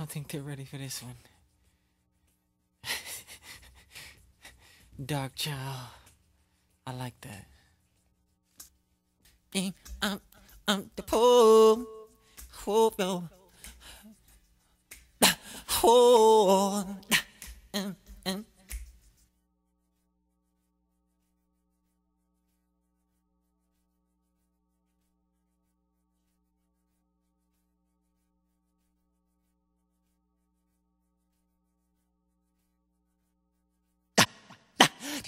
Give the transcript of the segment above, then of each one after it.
don't think they're ready for this one. Darkchild. I like that. Yeah, I'm, I'm the poor. Oh, no. Oh,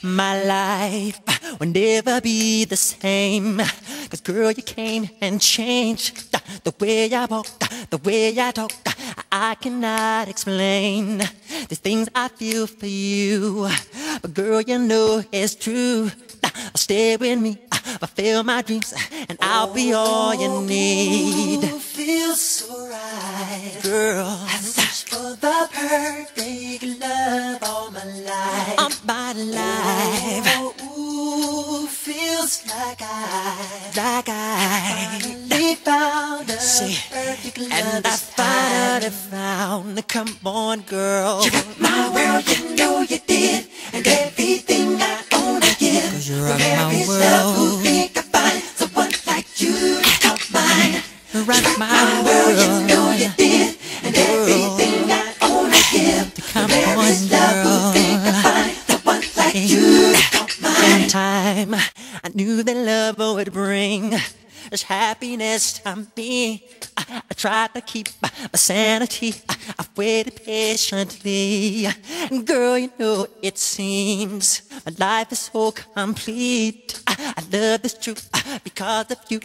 My life will never be the same. Cause girl, you came and changed the way I walk, the way I talk. I cannot explain the things I feel for you. But girl, you know it's true. Stay with me, fulfill my dreams, and I'll be all you oh, need. Ooh, feels so right. Girl, I search for the perfect love all my life. My life, Oh, ooh, feels like I like I. finally found a See, perfect love And I finally found, come on, girl. You rock my world, you know you did, and everything I own I give. Cause you rock Where my is love? Who world. Happiness to being. I, I tried to keep my sanity. I, I waited patiently. And Girl, you know it seems my life is so complete. I, I love this truth uh, because of you.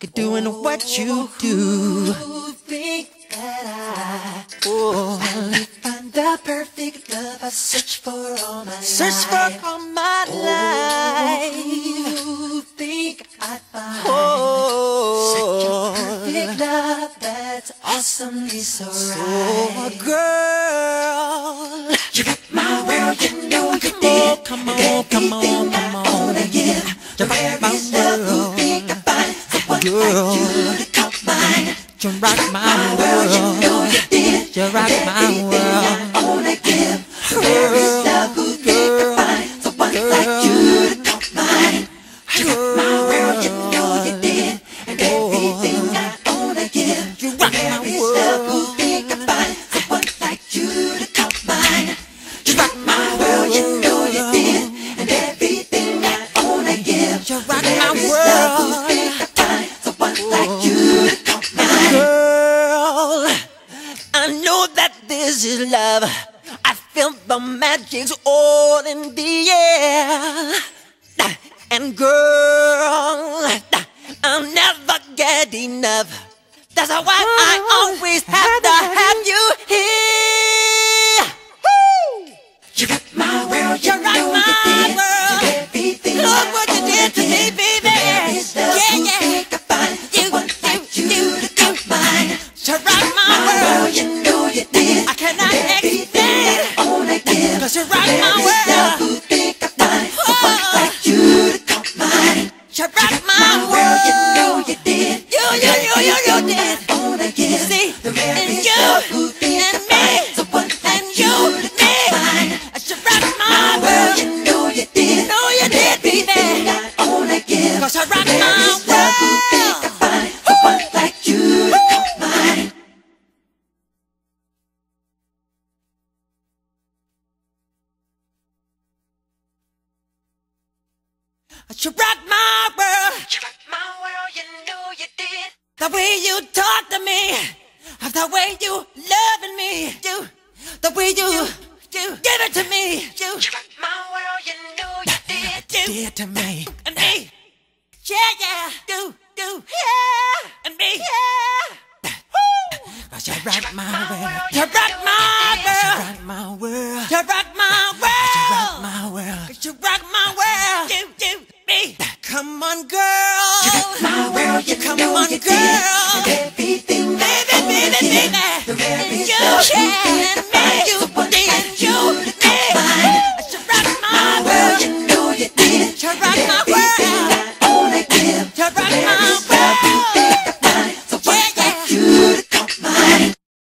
Keep doing what you oh, do. Who think that I Oh, finally find the perfect love I search for all my search life? for all my oh, life. Who think I find Oh. Awesomely so Oh, right? girl. You rock my world, you know you Come did. on, come on, come on, come on. You rock my world. Think I find someone Girl. like you to call mine. You rock my World, you know you did. You rock my world. This is love. I feel the magic's all in the air. And girl, I'll never get enough. That's why I oh, always have to have you here. You. Rock my ah, world. You know you did. Know you did be there Oh I give you rock my world, I should my world you know you did. The way you talk to me, the way you loving me, you, the way you, you. give it to me, you, You my world, you know you did. you did to me, and me, yeah, yeah, do, do, yeah, and me, yeah. Woo! Cause you rock my world, you rock my world, you rock my world, you rock my world, you rock my world, you rock my world, you, you, me. Come on, girl, you rock My world, you come on, you girl. Rebecca.